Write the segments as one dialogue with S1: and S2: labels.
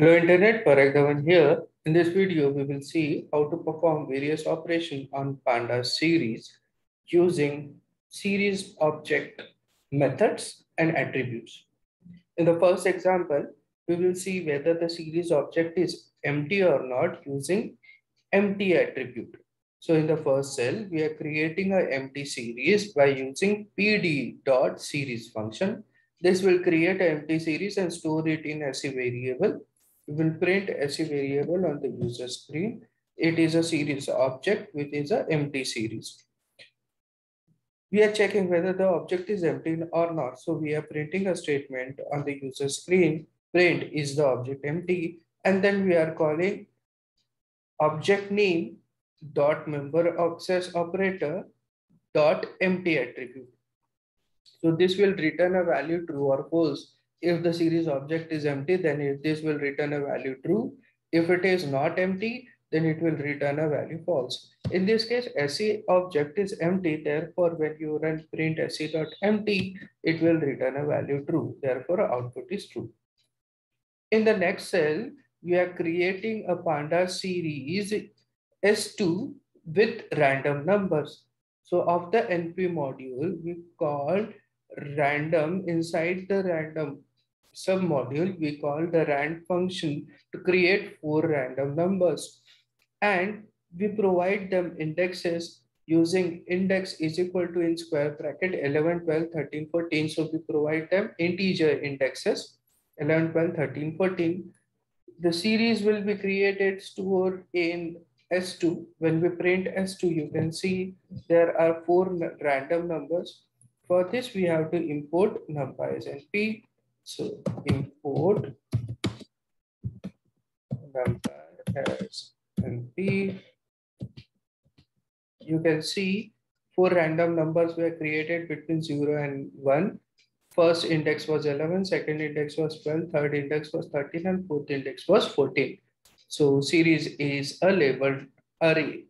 S1: Hello Internet, Parag Dhawan here. In this video, we will see how to perform various operations on Pandas series using series object methods and attributes. In the first example, we will see whether the series object is empty or not using empty attribute. So in the first cell, we are creating an empty series by using pd.series function. This will create an empty series and store it in as a variable we will print as a variable on the user screen. It is a series object, which is an empty series. We are checking whether the object is empty or not. So we are printing a statement on the user screen. Print is the object empty. And then we are calling object name dot member access operator dot empty attribute. So this will return a value true or false if the series object is empty, then it, this will return a value true. If it is not empty, then it will return a value false. In this case, SE object is empty. Therefore, when you run print SE.empty, it will return a value true. Therefore, output is true. In the next cell, we are creating a panda series S2 with random numbers. So of the NP module, we call random inside the random submodule we call the rand function to create four random numbers. And we provide them indexes using index is equal to in square bracket 11, 12, 13, 14. So we provide them integer indexes 11, 12, 13, 14. The series will be created stored in S2. When we print S2, you can see there are four random numbers. For this, we have to import numpy as np so import numpy as np. You can see four random numbers were created between 0 and 1. First index was 11, second index was 12, third index was 13, and fourth index was 14. So series is a labeled array.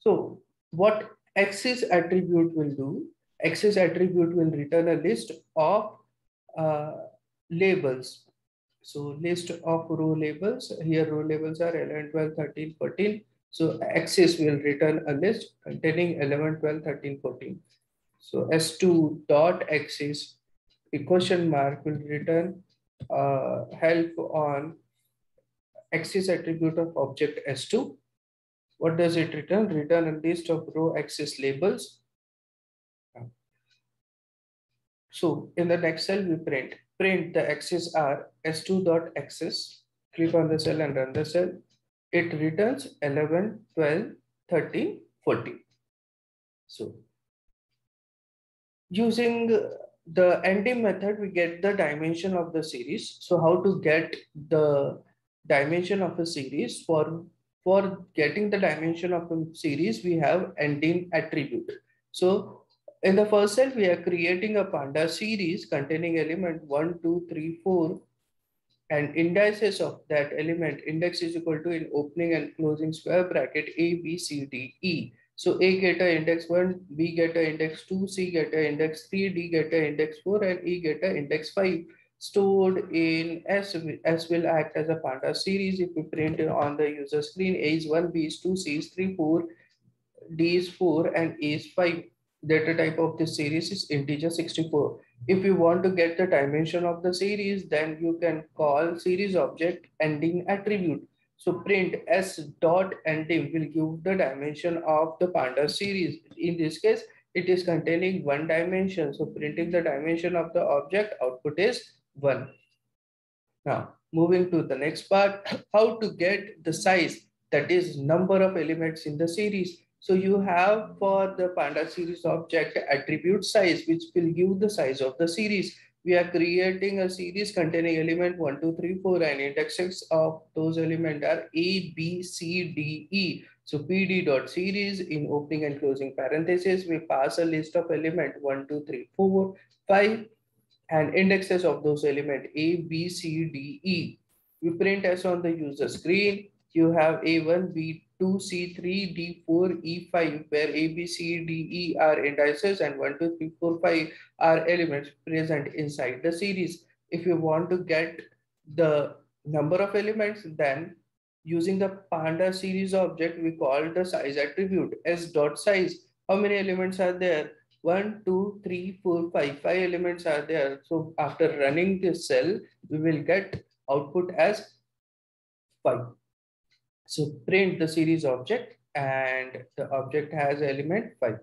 S1: So what axis attribute will do? Axis attribute will return a list of labels. So list of row labels, here row labels are 11, 12, 13, 14. So axis will return a list containing 11, 12, 13, 14. So S2 dot axes, a question mark will return uh, help on axis attribute of object S2. What does it return? Return a list of row axis labels so in the next cell, we print. Print the axis are s2 dot axes. Click on the cell and run the cell. It returns 11, 12, 13, 14. So using the ndim method, we get the dimension of the series. So how to get the dimension of a series for for getting the dimension of a series, we have ndim attribute. So in the first cell, we are creating a panda series containing element 1, 2, 3, 4 and indices of that element. Index is equal to in opening and closing square bracket A, B, C, D, E. So A get a index 1, B get a index 2, C get a index 3, D get a index 4 and E get a index 5 stored in S, S will act as a panda series. If we print it on the user screen A is 1, B is 2, C is 3, 4, D is 4 and A is 5 data type of this series is integer 64. If you want to get the dimension of the series, then you can call series object ndim attribute. So print s dot ndim will give the dimension of the panda series. In this case, it is containing one dimension. So printing the dimension of the object output is one. Now moving to the next part, how to get the size that is number of elements in the series. So you have for the panda series object attribute size, which will give the size of the series. We are creating a series containing element 1, 2, 3, 4 and indexes of those elements are A, B, C, D, E. So PD dot series in opening and closing parentheses, we pass a list of element 1, 2, 3, 4, 5 and indexes of those element A, B, C, D, E. We print as on the user screen. You have A1, B2, C3, D4, E5, where A, B, C, D, E are indices and 1, 2, 3, 4, 5 are elements present inside the series. If you want to get the number of elements, then using the panda series object, we call the size attribute s dot size. How many elements are there? One, two, three, four, five. Five elements are there. So after running this cell, we will get output as five. So print the series object and the object has element five.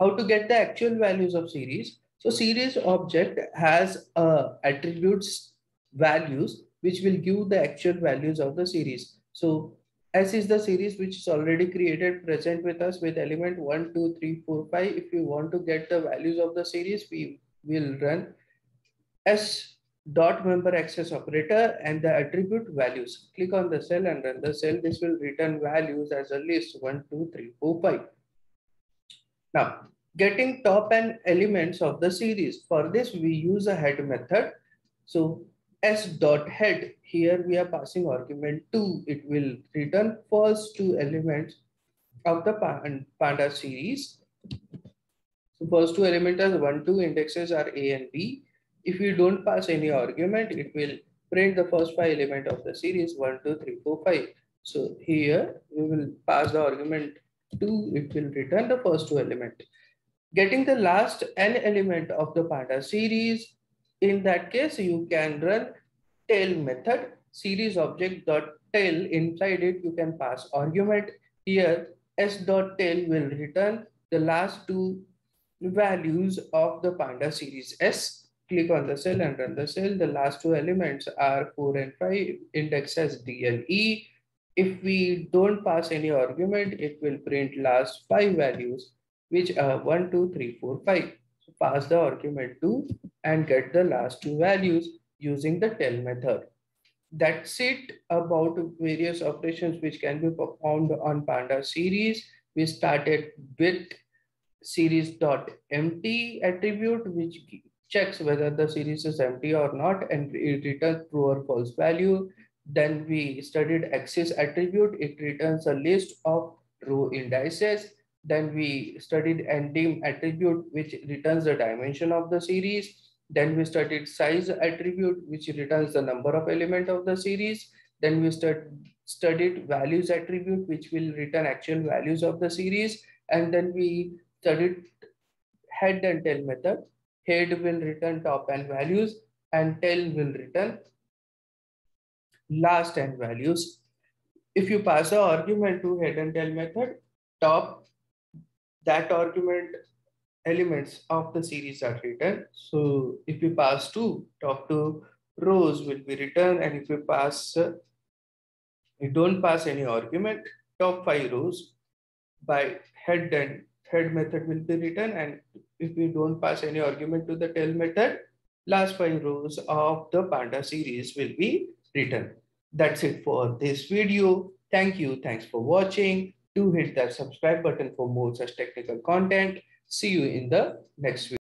S1: How to get the actual values of series? So series object has uh, attributes values which will give the actual values of the series. So S is the series which is already created present with us with element 1, 2, 3, 4, 5. If you want to get the values of the series, we will run S dot member access operator and the attribute values. Click on the cell and run the cell. This will return values as a list 1, 2, 3, 4, 5. Now, getting top n elements of the series. For this, we use a head method. So s dot head, here we are passing argument 2. It will return first two elements of the panda series. So first two elements are 1, 2 indexes are a and b. If you don't pass any argument, it will print the first five element of the series 1, 2, 3, 4, 5. So here we will pass the argument 2, it will return the first two element getting the last n element of the panda series. In that case, you can run tail method series object dot tail inside it you can pass argument here s dot tail will return the last two values of the panda series s click on the cell and run the cell the last two elements are 4 and 5 index as dle if we don't pass any argument it will print last five values which are 1, 2, 3, 4, 5. So pass the argument 2 and get the last two values using the tail method. That's it about various operations which can be performed on Panda series. We started with series.empty attribute, which checks whether the series is empty or not and it returns true or false value. Then we studied axis attribute. It returns a list of row indices then we studied ndim attribute, which returns the dimension of the series. Then we studied size attribute, which returns the number of element of the series. Then we stud studied values attribute, which will return actual values of the series. And then we studied head and tail method. Head will return top n values and tail will return last n values. If you pass an argument to head and tail method, top that argument elements of the series are written. So if you pass two, top two rows will be written. And if you pass, uh, you don't pass any argument, top five rows by head and head method will be written. And if we don't pass any argument to the tail method, last five rows of the panda series will be written. That's it for this video. Thank you. Thanks for watching do hit that subscribe button for more such technical content. See you in the next video.